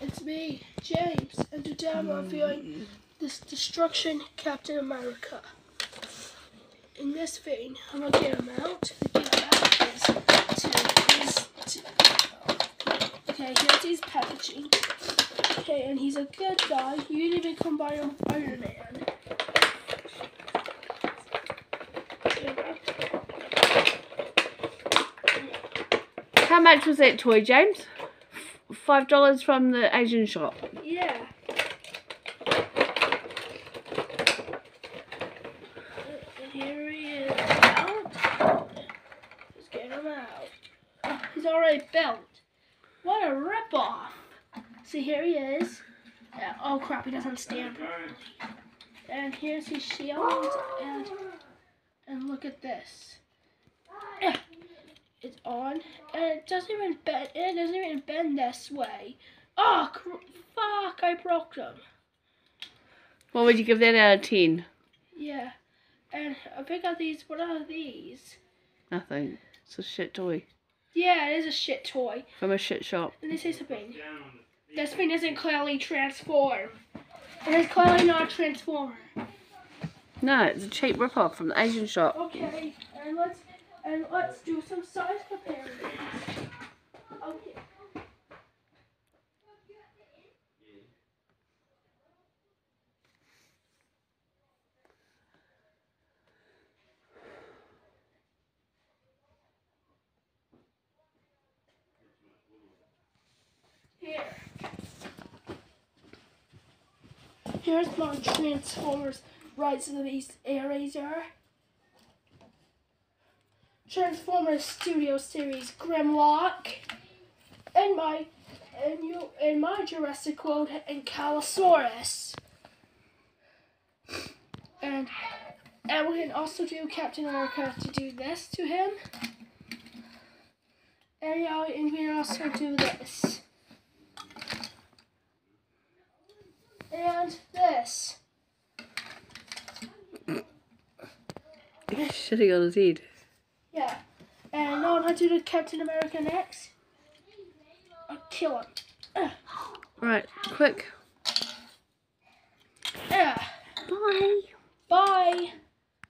it's me, James, and today I'm reviewing this Destruction Captain America. In this vein, I'm gonna get him out. The get him out is to, is to, okay, here's his packaging. Okay, and he's a good guy. You didn't even combine him with Iron Man. How much was that toy, James? Five dollars from the Asian shop. Yeah. Here he is. Let's get him out. Oh, he's already built. What a ripoff. See, here he is. Oh crap, he doesn't stand. And here's his shield, and and look at this. It's on, and it doesn't even bend. It doesn't even bend this way. Oh, cr- fuck! I broke them. What would you give that out of ten? Yeah, and I pick up these. What are these? Nothing. It's a shit toy Yeah, it is a shit toy. from a shit shop. Let me say something. This thing doesn't clearly transform. It is clearly not a transformer. No, it's a cheap rip-off from the Asian shop. Okay, and let's and let's do some size comparisons. Okay. Here. Here's my Transformers Rise of the Beast Airazor. Transformers Studio Series Grimlock. And my and you and my Jurassic World and Calosaurus. And and we can also do Captain America to do this to him. And yeah, and we can also do this. And this. Shitting on his head. And now I'm going to do Captain America next. I'll kill him. Right, quick.